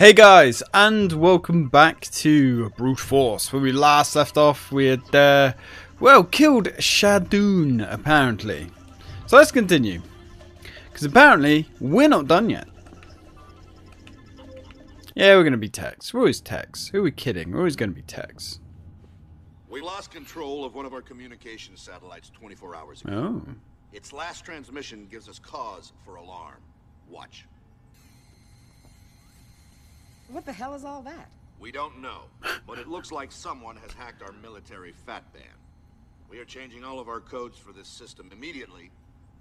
Hey guys, and welcome back to Brute Force. When we last left off, we had, uh, well, killed Shadoon, apparently. So let's continue. Because apparently, we're not done yet. Yeah, we're going to be Tex. We're always Tex. Who are we kidding? We're always going to be Tex. We lost control of one of our communication satellites 24 hours ago. Oh. Its last transmission gives us cause for alarm. Watch. What the hell is all that? We don't know, but it looks like someone has hacked our military fat band. We are changing all of our codes for this system immediately,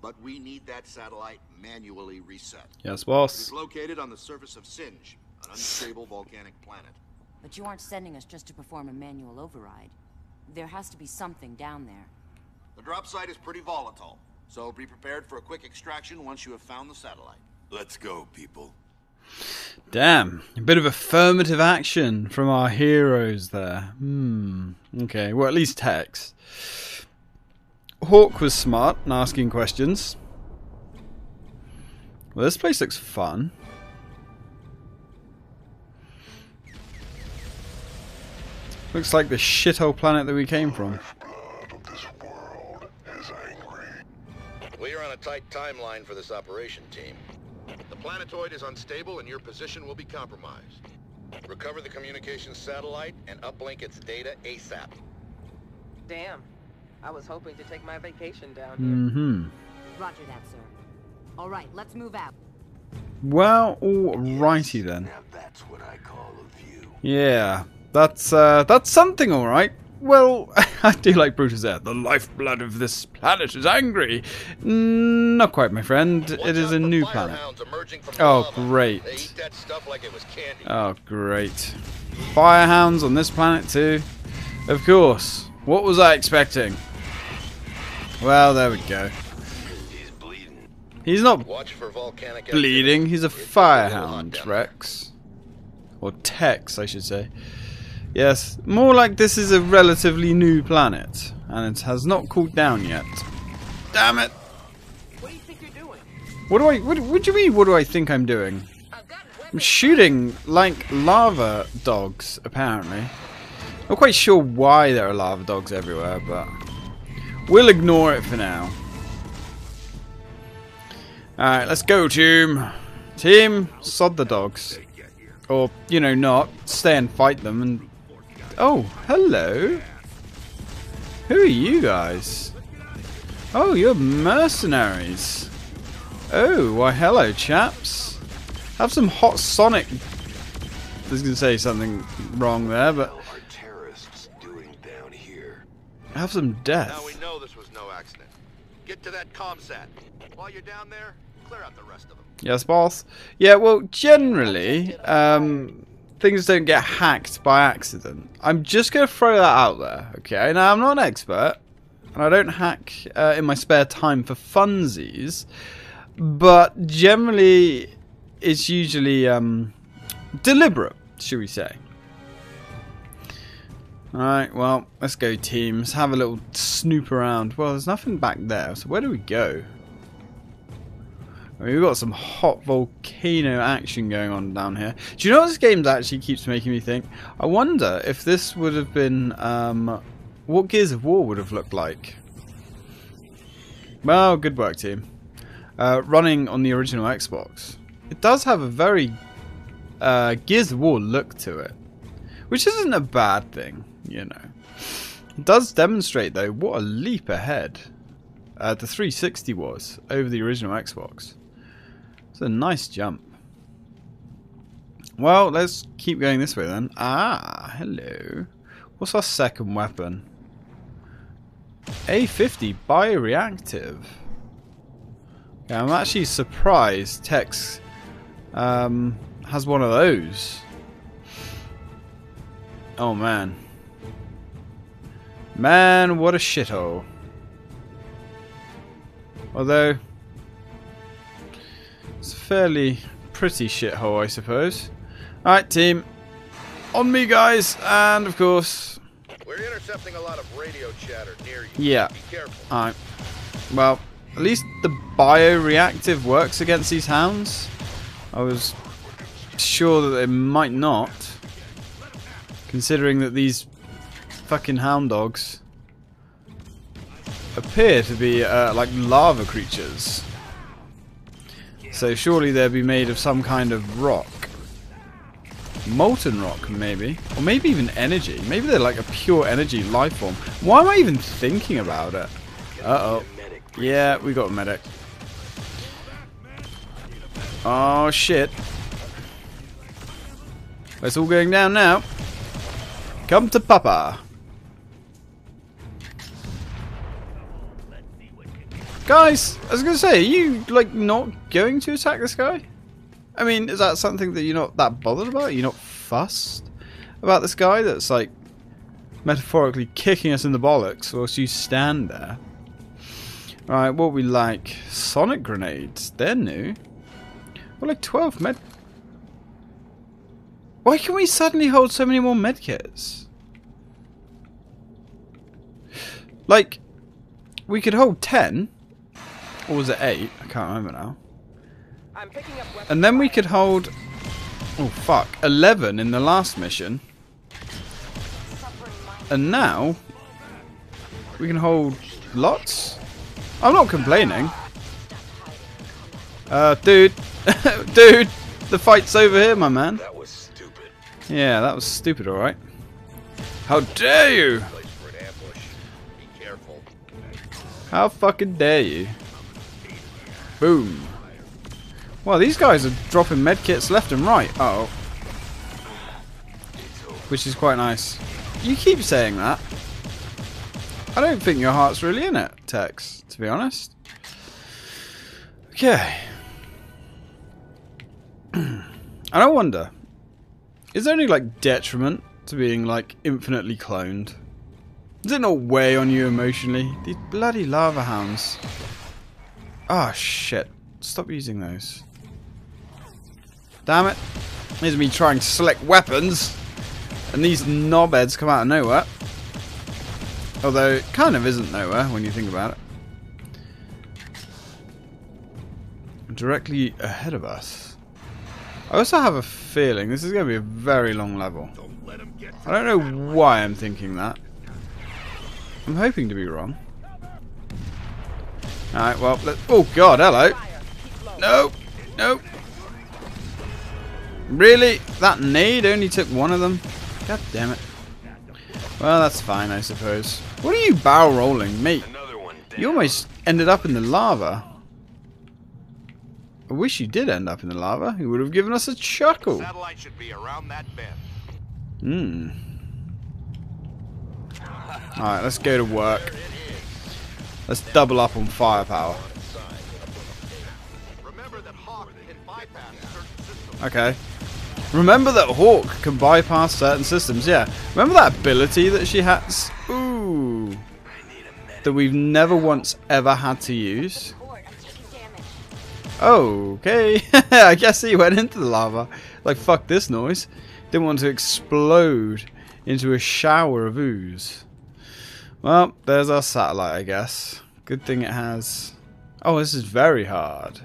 but we need that satellite manually reset. Yes, It boss. is located on the surface of Singe, an unstable volcanic planet. But you aren't sending us just to perform a manual override. There has to be something down there. The drop site is pretty volatile, so be prepared for a quick extraction once you have found the satellite. Let's go, people. Damn. A bit of affirmative action from our heroes there. Hmm. Okay, well, at least Tex. Hawk was smart in asking questions. Well, this place looks fun. Looks like the shithole planet that we came from. We are on a tight timeline for this operation, team. The planetoid is unstable and your position will be compromised. Recover the communications satellite and uplink its data ASAP. Damn. I was hoping to take my vacation down here. Mm-hmm. Roger that, sir. All right, let's move out. Well, alrighty then. Now that's what I call a view. Yeah, that's uh, that's something, all right. Well, I do like Brutus there. The lifeblood of this planet is angry. Mm, not quite, my friend. It is a new planet. Oh, great. They eat that stuff like it was candy. Oh, great. Firehounds on this planet too. Of course. What was I expecting? Well, there we go. He's bleeding. He's not Watch for volcanic bleeding. He's a firehound, Rex. Or Tex, I should say. Yes, more like this is a relatively new planet, and it has not cooled down yet. Damn it! What do you think you're doing? What do I? What, what do you mean? What do I think I'm doing? I'm shooting like lava dogs, apparently. Not quite sure why there are lava dogs everywhere, but we'll ignore it for now. Alright, let's go, team. Team, sod the dogs. Or, you know, not. Stay and fight them and... Oh, hello. Who are you guys? Oh, you're mercenaries. Oh, why hello, chaps. Have some hot Sonic... I was going to say something wrong there, but terrorists down here? have some Now death. we know this was no accident. Get to that comsat. While you're down there, clear out the rest of them. Yes, boss. Yeah, well, generally, um, things don't get hacked by accident. I'm just going to throw that out there, okay? Now, I'm not an expert, and I don't hack uh, in my spare time for funsies, but generally, it's usually um, deliberate, should we say. Alright, well, let's go, teams. Have a little snoop around. Well, there's nothing back there, so where do we go? I mean, we've got some hot volcano action going on down here. Do you know what this game actually keeps making me think? I wonder if this would have been um, what Gears of War would have looked like. Well, good work, team. Uh, running on the original Xbox, it does have a very uh, Gears of War look to it, which isn't a bad thing, you know. It does demonstrate, though, what a leap ahead uh, the 360 was over the original Xbox. It's a nice jump. Well, let's keep going this way then. Ah, hello. What's our second weapon? A50 bioreactive. Yeah, I'm actually surprised Tex um, has one of those. Oh man. Man, what a shithole. Although, it's a fairly pretty shithole, I suppose. Alright, team. On me, guys. And, of course... We're intercepting a lot of radio chatter near you. Yeah. Be careful. Alright. Well, at least the bioreactive works against these hounds. I was sure that it might not. Considering that these fucking hound dogs appear to be uh, like lava creatures. So surely they'd be made of some kind of rock. Molten rock, maybe. Or maybe even energy. Maybe they're like a pure energy life form. Why am I even thinking about it? Uh-oh. Yeah, we got a medic. Oh, shit. It's all going down now. Come to Papa. Guys, I was to say, are you, like, not going to attack this guy? I mean, is that something that you're not that bothered about? You're not fussed about this guy that's, like, metaphorically kicking us in the bollocks whilst you stand there? Right, what we like? Sonic grenades. They're new. We're like 12 med... Why can we suddenly hold so many more medkits? Like, we could hold 10. Or was it 8? I can't remember now. I'm picking up. And then we could hold... Oh, fuck. 11 in the last mission. And now... We can hold lots? I'm not complaining. Uh, dude. dude! The fight's over here, my man. That was stupid. Yeah, that was stupid, alright. How dare you! Place for an ambush. Be careful. How fucking dare you? Boom. Well, these guys are dropping medkits left and right. Uh oh. Which is quite nice. You keep saying that. I don't think your heart's really in it, Tex, to be honest. Okay. and I wonder, is there any, like, detriment to being, like, infinitely cloned? Does it not weigh on you emotionally? These bloody lava hounds. Ah, shit. Stop using those. Damn it. Here's me trying to select weapons. And these knobheads come out of nowhere. Although, it kind of isn't nowhere when you think about it. Directly ahead of us. I also have a feeling this is going to be a very long level. Don't let him get I don't know why I'm thinking that. I'm hoping to be wrong. Alright, well, let oh god, hello. No, no. Really? That nade only took one of them? God damn it. Well, that's fine, I suppose. What are you barrel rolling, mate? another one down. You almost ended up in the lava. I wish you did end up in the lava. You would have given us a chuckle. Satellite should be around that bend. Hmm. Alright, let's go to work. Let's double up on firepower. Okay. Remember that Hawk can bypass certain systems, yeah. Remember that ability that she has? Ooh. That we've never once ever had to use? Okay. I guess he went into the lava. Like, fuck this noise. Didn't want to explode into a shower of ooze. Well, there's our satellite, I guess. Good thing it has... Oh, this is very hard.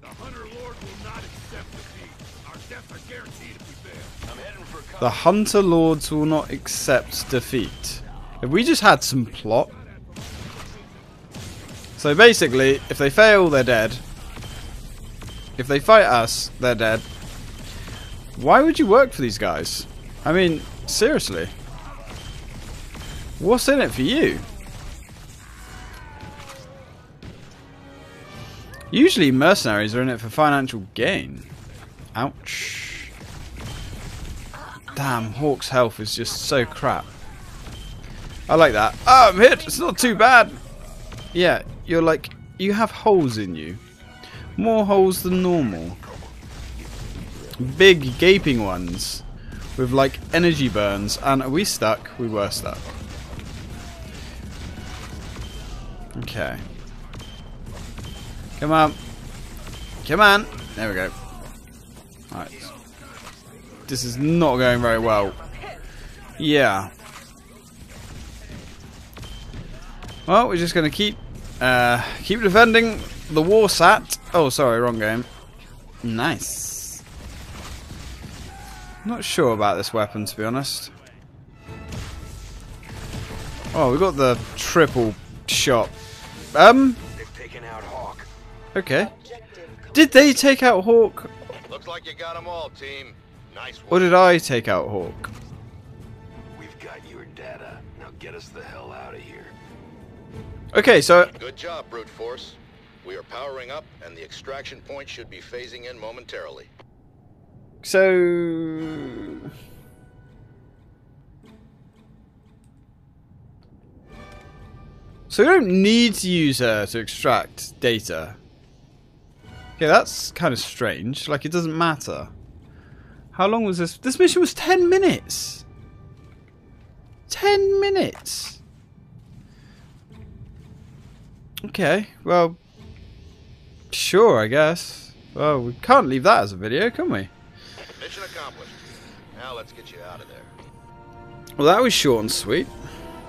The Hunter Lord will not accept defeat. Our are guaranteed if we fail. I'm heading for The Hunter Lords will not accept defeat. If we just had some plot. So basically, if they fail, they're dead. If they fight us, they're dead. Why would you work for these guys? I mean, seriously. What's in it for you? Usually mercenaries are in it for financial gain. Ouch. Damn, Hawk's health is just so crap. I like that. Oh, I'm hit! It's not too bad! Yeah, you're like, you have holes in you. More holes than normal. Big, gaping ones. With, like, energy burns. And are we stuck? We were stuck. Okay. Come on. Come on. There we go. Alright. This is not going very well. Yeah. Well, we're just going to keep uh, keep defending the war sat. Oh, sorry, wrong game. Nice. Not sure about this weapon, to be honest. Oh, we got the triple shot. Um, okay. Did they take out Hawk, Looks like you got them all, team. Nice or did I take out Hawk? We've got your data. Now get us the hell out of here. Okay, so Good job, brute force. We are powering up, and the extraction point should be phasing in momentarily. so so we don't need to use her to extract data. Okay, that's kind of strange. Like it doesn't matter. How long was this? This mission was ten minutes. Ten minutes. Okay, well, sure, I guess. Well, we can't leave that as a video, can we? Mission accomplished. Now let's get you out of there. Well, that was short and sweet.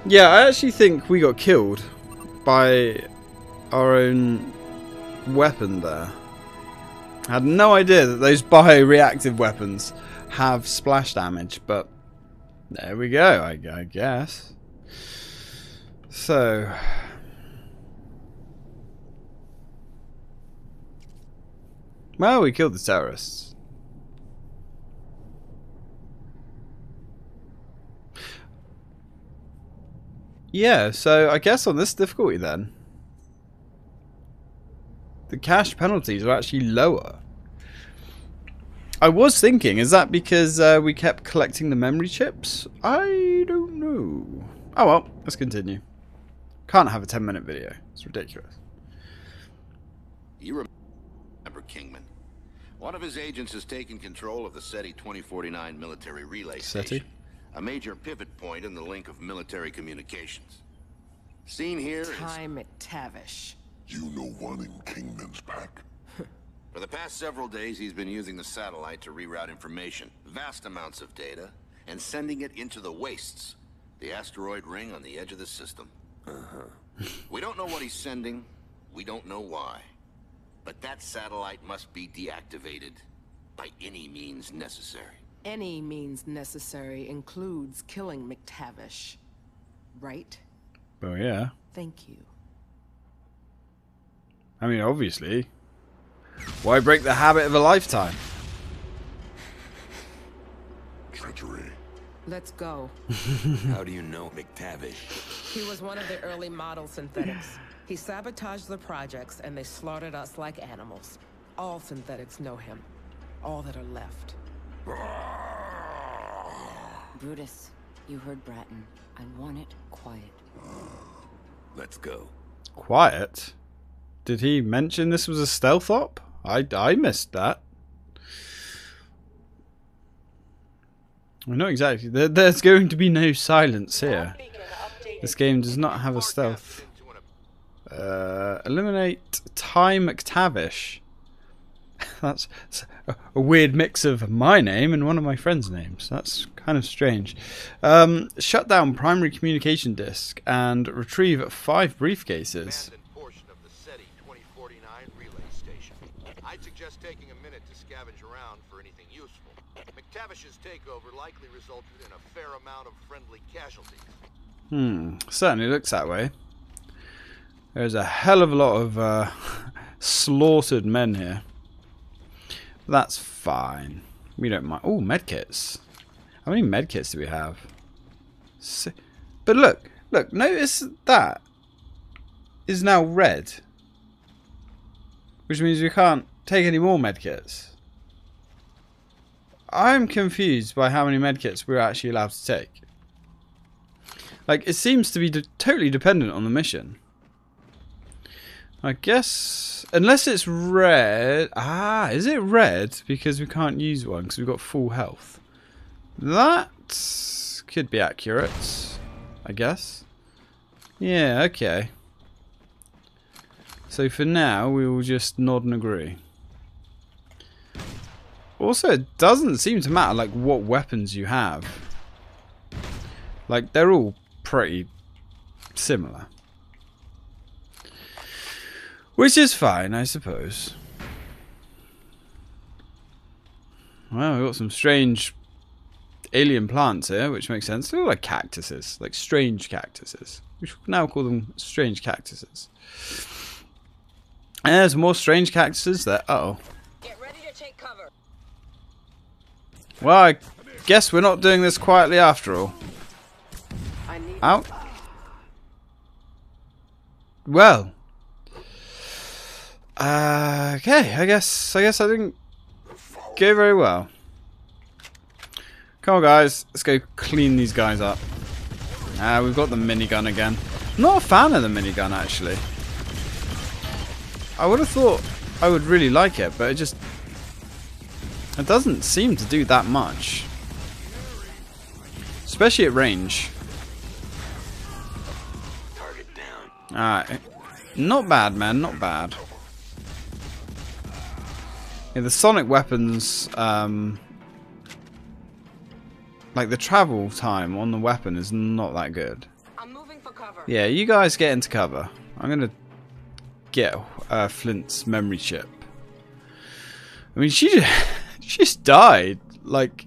Yeah, I actually think we got killed by our own weapon there. I had no idea that those bioreactive weapons have splash damage, but there we go, I, I guess. So. Well, we killed the terrorists. Yeah, so I guess on this difficulty then, the cash penalties are actually lower. I was thinking, is that because uh, we kept collecting the memory chips? I don't know. Oh well, let's continue. Can't have a 10 minute video. It's ridiculous. You remember Kingman. One of his agents has taken control of the SETI 2049 military relay SETI? station, a major pivot point in the link of military communications. Seen here Ty McTavish. You know one in Kingman's pack? for the past several days, he's been using the satellite to reroute information, vast amounts of data, and sending it into the wastes, the asteroid ring on the edge of the system. Uh-huh. we don't know what he's sending. We don't know why. But that satellite must be deactivated by any means necessary. Any means necessary includes killing McTavish. Right? Oh yeah. Thank you. I mean, obviously. Why break the habit of a lifetime? Treachery. Let's go. How do you know McTavish? He was one of the early model synthetics. He sabotaged the projects and they slaughtered us like animals. All synthetics know him. All that are left. Brutus, you heard Bratton. I want it quiet. Let's go. Quiet. Did he mention this was a stealth op? I, I missed that. Well, not exactly. There, there's going to be no silence here. This game does not have a stealth. Uh, eliminate Ty McTavish. That's, a weird mix of my name and one of my friends' names. That's kind of strange. Um, shut down primary communication disk and retrieve five briefcases. abandoned portion of the SETI 2049 relay station. I'd suggest taking a minute to scavenge around for anything useful. McTavish's takeover likely resulted in a fair amount of friendly casualties. Hmm, certainly looks that way. There's a hell of a lot of uh, slaughtered men here. That's fine. We don't mind. Oh, medkits. How many medkits do we have? Si- but look, look, notice that is now red. Which means we can't take any more medkits. I'm confused by how many medkits we're actually allowed to take. Like, it seems to be de- totally dependent on the mission. I guess, unless it's red. Ah, is it red because we can't use one because we've got full health? That could be accurate, I guess. Yeah, okay. So for now, we will just nod and agree. Also, it doesn't seem to matter like what weapons you have. Like they're all pretty similar. Which is fine, I suppose. Well, we've got some strange alien plants here, which makes sense. They look like cactuses, like strange cactuses. We should now call them strange cactuses. And there's more strange cactuses there. Uh oh. Get ready to take cover. Well, I guess we're not doing this quietly after all. Out. Well. Uh, okay, I guess I guess I didn't go very well. Come on, guys, let's go clean these guys up. Ah, we've got the minigun again. I'm Not a fan of the minigun actually. I would have thought I would really like it, but it just it doesn't seem to do that much, especially at range. Target down. Alright. Not bad, man. Not bad. Yeah, the sonic weapons, um, like the travel time on the weapon is not that good. I'm moving for cover. Yeah, you guys get into cover. I'm gonna get uh, Flint's memory chip. I mean, she just, she just died. Like,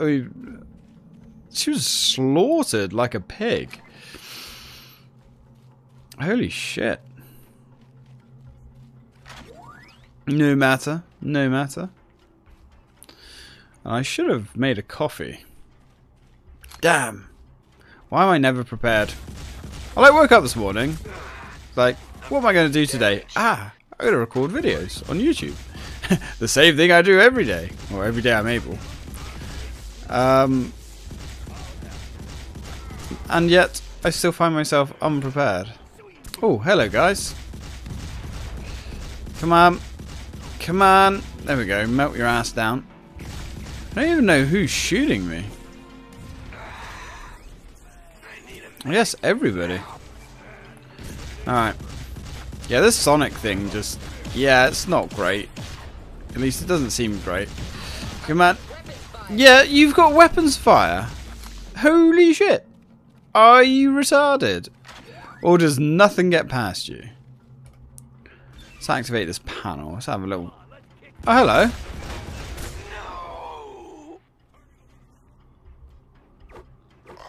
I mean, she was slaughtered like a pig. Holy shit. No matter. No matter. I should have made a coffee. Damn. Why am I never prepared? I woke up this morning. Like, what am I going to do today? Ah, I'm going to record videos on YouTube. the same thing I do every day. Or every day I'm able. Um, and yet, I still find myself unprepared. Oh, hello guys. Come on. Come on. There we go. Melt your ass down. I don't even know who's shooting me. Guess everybody. Alright. Yeah, this Sonic thing just... Yeah, it's not great. At least it doesn't seem great. Come on. Yeah, you've got weapons fire. Holy shit. Are you retarded? Or does nothing get past you? Let's activate this panel. Let's have a little... Oh, hello.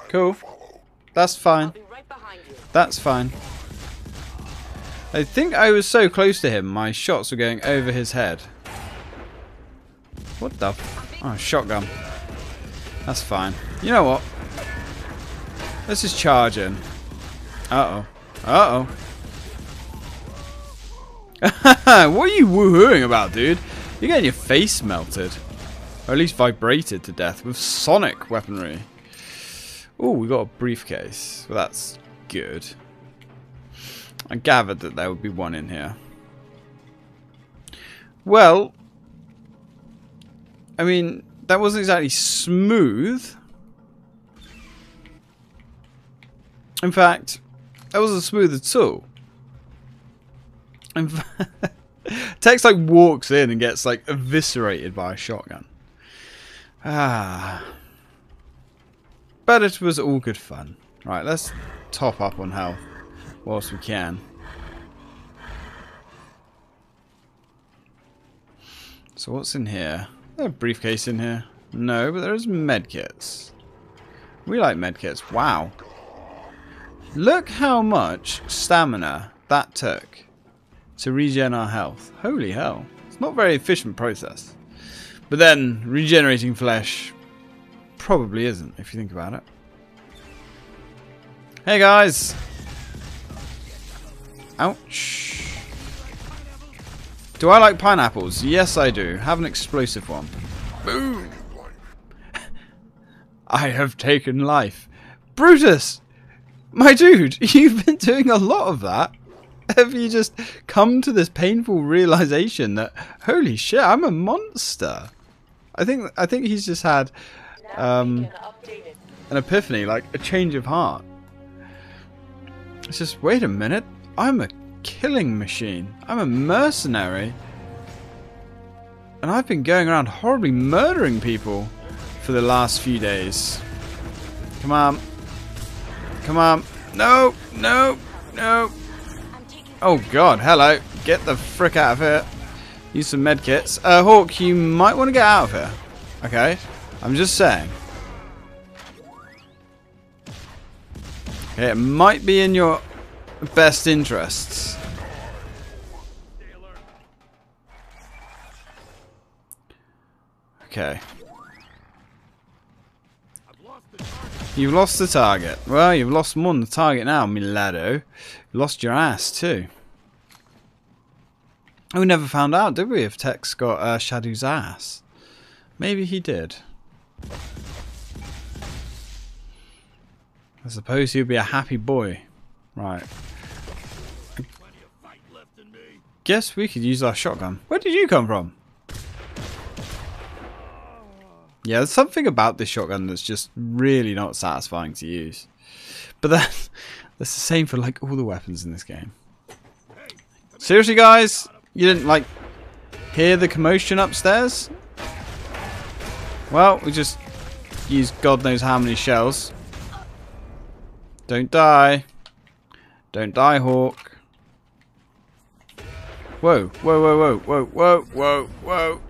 Cool. That's fine. That's fine. I think I was so close to him, my shots were going over his head. What the? Oh, shotgun. That's fine. You know what? Let's just charge in. Uh oh. Uh oh. what are you woohooing about, dude? You're getting your face melted. Or at least vibrated to death with sonic weaponry. Oh, we got a briefcase. Well, that's good. I gathered that there would be one in here. Well, I mean, that wasn't exactly smooth. In fact, that wasn't smooth at all. In fact, Tex like walks in and gets like eviscerated by a shotgun. Ah. But it was all good fun. Right, let's top up on health whilst we can. So what's in here? Is there a briefcase in here? No, but there's medkits. We like medkits. Wow. Look how much stamina that took to regen our health. Holy hell. It's not a very efficient process. But then, regenerating flesh probably isn't, if you think about it. Hey guys! Ouch. Do I like pineapples? Yes, I do. Have an explosive one. Boom! I have taken life. Brutus! My dude, you've been doing a lot of that. Have you just come to this painful realization that, holy shit, I'm a monster? I think I think he's just had um, an epiphany, like a change of heart. It's just, wait a minute, I'm a killing machine. I'm a mercenary. And I've been going around horribly murdering people for the last few days. Come on. Come on. No, no, no. Oh god, hello. Get the frick out of here. Use some medkits. Uh, Hawk, you might want to get out of here. Okay? I'm just saying. Okay, it might be in your best interests. Okay. You've lost the target. Well, you've lost more than the target now, Milado. Lost your ass, too. We never found out, did we, if Tex got uh, Shadow's ass? Maybe he did. I suppose he'd be a happy boy. Right. Guess we could use our shotgun. Where did you come from? Yeah, there's something about this shotgun that's just really not satisfying to use. But that, that's the same for like all the weapons in this game. Seriously, guys? You didn't like hear the commotion upstairs? Well, we just used God knows how many shells. Don't die. Don't die, Hawk. Whoa, whoa, whoa, whoa, whoa, whoa, whoa, whoa.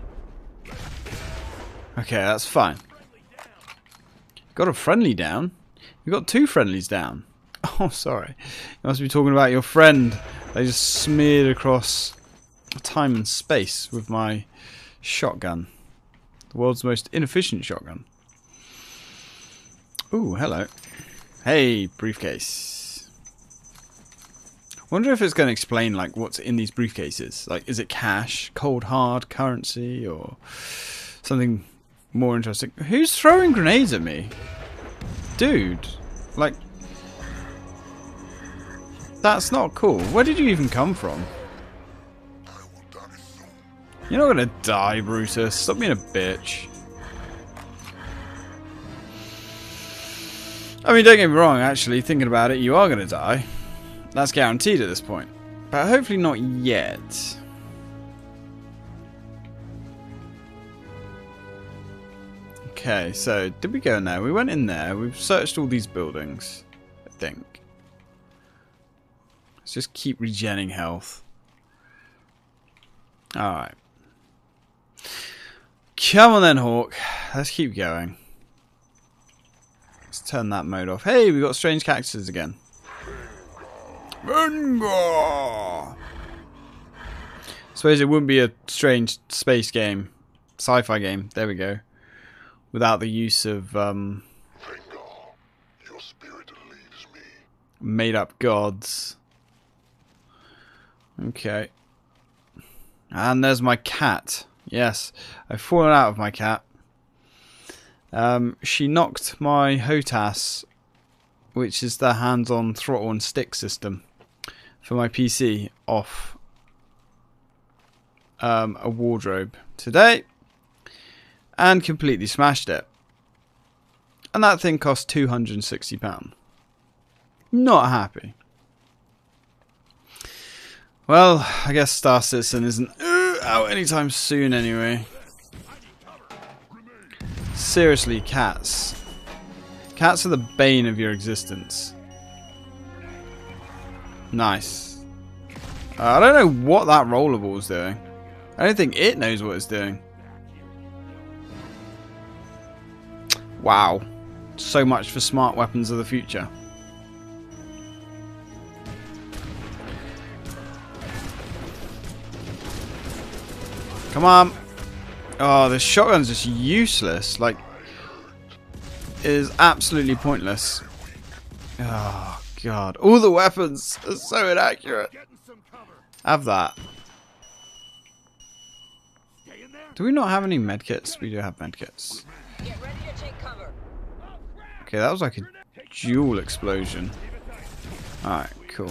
Okay, that's fine. Got a friendly down. You got two friendlies down. Oh, sorry. You must be talking about your friend. They just smeared across time and space with my shotgun. The world's most inefficient shotgun. Ooh, hello. Hey, briefcase. Wonder if it's going to explain like what's in these briefcases. Like, is it cash, cold hard currency, or something more interesting? Who's throwing grenades at me, dude? Like, that's not cool. Where did you even come from? You're not gonna die, Brutus. Stop being a bitch. I mean, don't get me wrong, actually, thinking about it, you are gonna die. That's guaranteed at this point. But hopefully not yet. Okay, so did we go in there? We went in there. We've searched all these buildings, I think. Let's just keep regenerating health. Alright. Come on then, Hawk. Let's keep going. Let's turn that mode off. Hey, we got strange cactuses again. Venga! Suppose it wouldn't be a strange space game, sci-fi game. There we go. Without the use of um, Vengar, your spirit leaves me. made-up gods. Okay. And there's my cat. Yes, I've fallen out of my cat. Um, she knocked my HOTAS, which is the hands-on throttle and stick system for my PC, off um, a wardrobe today and completely smashed it. And that thing cost £260. Not happy. Well, I guess Star Citizen isn't uh, out anytime soon anyway. Seriously, cats. Cats are the bane of your existence. Nice. Uh, I don't know what that rollerball's doing. I don't think it knows what it's doing. Wow. So much for smart weapons of the future. Come on. Oh, the shotgun's just useless. Like, is absolutely pointless. Oh, God. All the weapons are so inaccurate. Have that. Do we not have any medkits? We do have medkits. Okay, that was like a dual explosion. Alright, cool.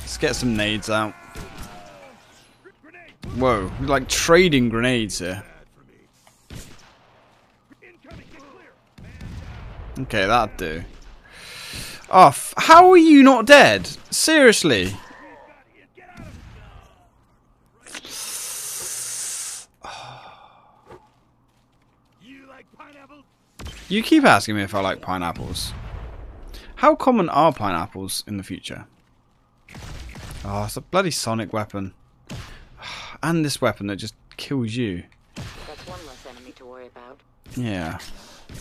Let's get some nades out. Whoa, we're like trading grenades here. Okay, that'd do. Oh, how are you not dead? Seriously? You keep asking me if I like pineapples. How common are pineapples in the future? Oh, it's a bloody sonic weapon. And this weapon that just kills you. That's one less enemy to worry about. Yeah.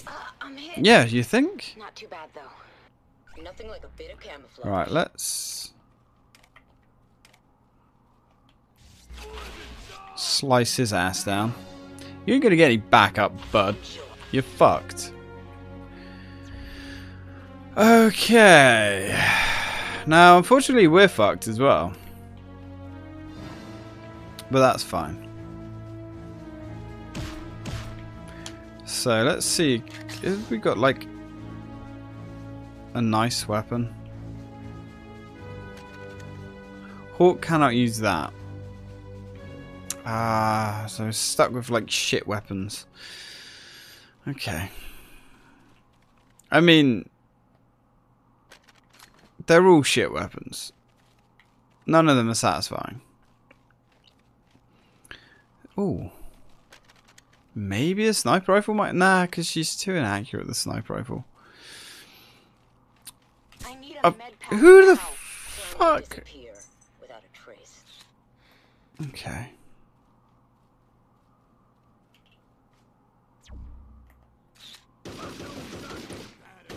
Uh, I'm hit. Yeah, you think? Not too bad though. Nothing like a bit of camouflage. Right, let's slice his ass down. You ain't gonna get any backup, bud. You're fucked. Okay. Now, unfortunately, we're fucked as well. But that's fine. So, let's see. Have we got, like, a nice weapon? Hawk cannot use that. Ah, so stuck with, like, shit weapons. Okay. I mean, they're all shit weapons. None of them are satisfying. Ooh. Maybe a sniper rifle might... Nah, because she's too inaccurate, the sniper rifle. I need Uh, a who the now, so I won't fuck? disappear without a trace. Okay.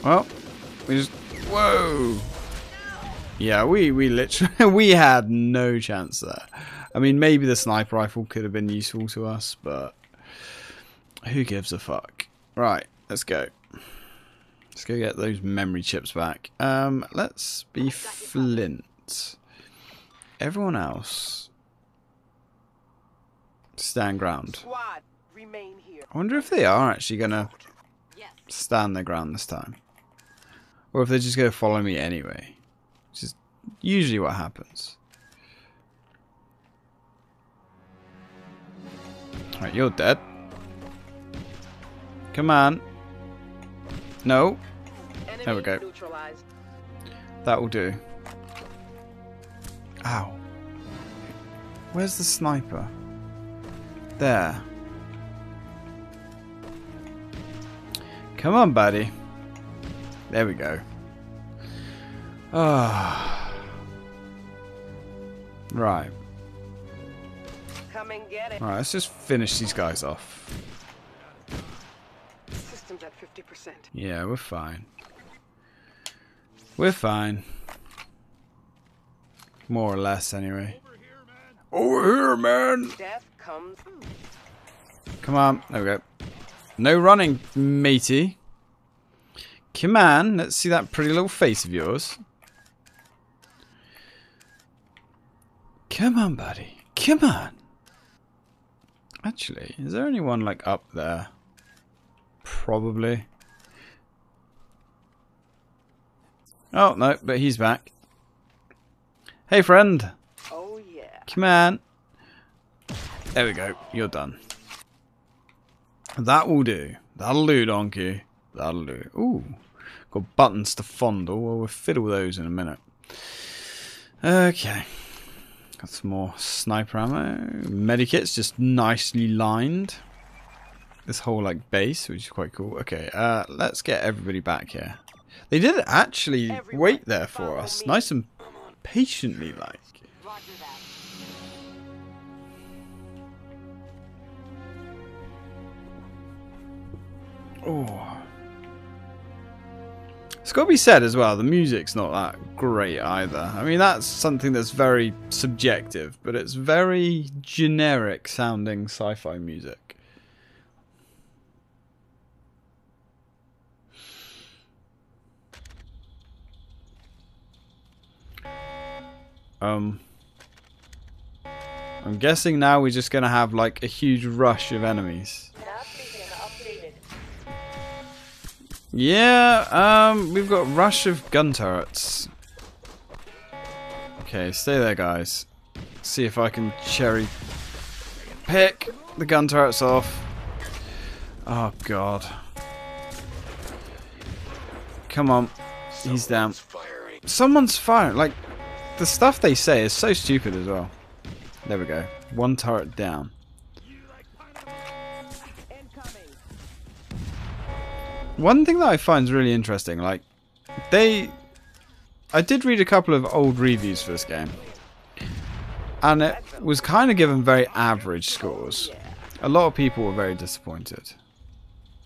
Well, we just whoa. Yeah, we we literally we had no chance there. I mean, maybe the sniper rifle could have been useful to us, but who gives a fuck? Right, let's go. Let's go get those memory chips back. Um, let's be Flint. Everyone else stand ground. Squad, remain here. I wonder if they are actually gonna stand their ground this time. Or if they're just gonna follow me anyway. Usually what happens. Alright, you're dead. Come on. No, Enemy There we go. That will do. Ow. Where's the sniper? There. Come on, buddy. There we go. Ah. Right. Come and get it. Right, let's just finish these guys off. Systems at 50%. Yeah, we're fine. We're fine. More or less, anyway. Over here, man! Death comes. Come on. There we go. No running, matey. Come on. Let's see that pretty little face of yours. Come on, buddy. Come on. Actually, is there anyone, like, up there? Probably. Oh, no, but he's back. Hey, friend. Oh, yeah. Come on. There we go. You're done. That will do. That'll do, donkey. That'll do. Ooh. Got buttons to fondle. Well, we'll fiddle those in a minute. Okay. Got some more sniper ammo. Medikits just nicely lined. This whole, like, base, which is quite cool. Okay, uh, let's get everybody back here. They did actually Everyone, wait there for us. me. Nice and patiently, like. Oh. It's got to be said as well, the music's not that great either. I mean, that's something that's very subjective, but it's very generic sounding sci fi music. Um. I'm guessing now we're just gonna have like a huge rush of enemies. Yeah, um, we've got rush of gun turrets. Okay, stay there, guys. See if I can cherry pick the gun turrets off. Oh god. Come on, he's down. Someone's firing. Like the stuff they say is so stupid as well. There we go. One turret down. One thing that I find is really interesting, like they, I did read a couple of old reviews for this game, and it was kind of given very average scores. A lot of people were very disappointed,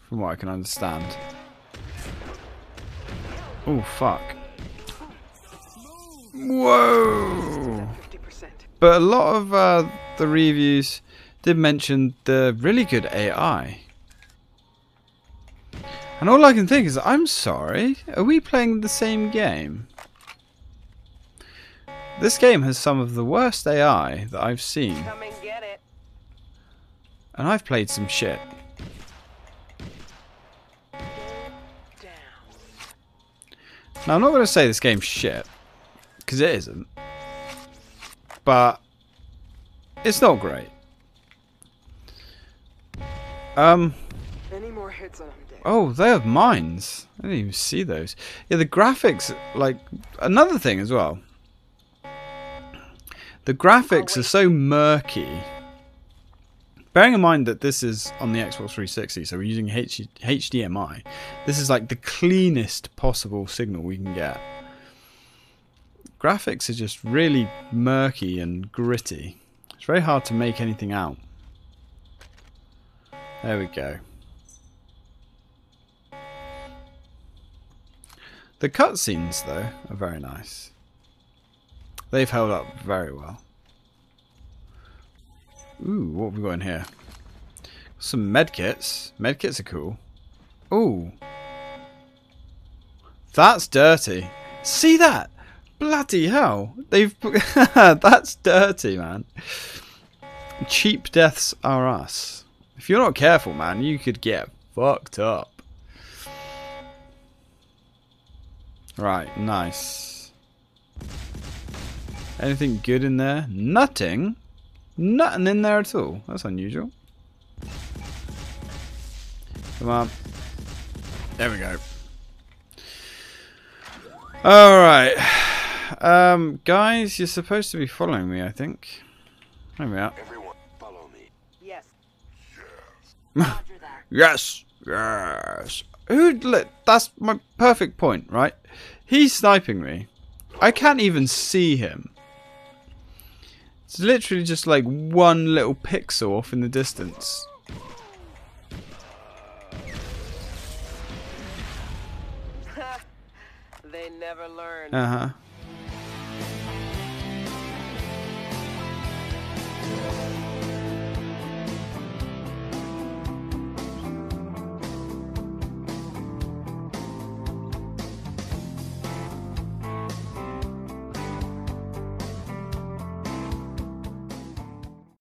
from what I can understand. Oh fuck! Whoa! 50%. But a lot of uh, the reviews did mention the really good AI. And all I can think is, I'm sorry, are we playing the same game? This game has some of the worst AI that I've seen, and and I've played some shit. Now, I'm not going to say this game's shit, because it isn't. But it's not great. Um, Any more hits dead. Oh, they have mines. I didn't even see those. Yeah, the graphics, like, another thing as well. The graphics are so murky. Bearing in mind that this is on the Xbox 360, so we're using H- HDMI. This is like the cleanest possible signal we can get. Graphics are just really murky and gritty. It's very hard to make anything out. There we go. The cutscenes, though, are very nice. They've held up very well. Ooh, what have we got in here? Some medkits. Medkits are cool. Ooh. That's dirty. See that? Bloody hell. They've That's dirty, man. Cheap deaths are us. If you're not careful, man, you could get fucked up. Right, nice. Anything good in there? Nothing. Nothing in there at all. That's unusual. Come on. There we go. Alright. Um, guys, you're supposed to be following me, I think. There we are. Everyone, follow me. Yes. Roger that. Yes, yes. Who? That's my perfect point, right? He's sniping me. I can't even see him. It's literally just like one little pixel off in the distance. They never learn. Uh huh.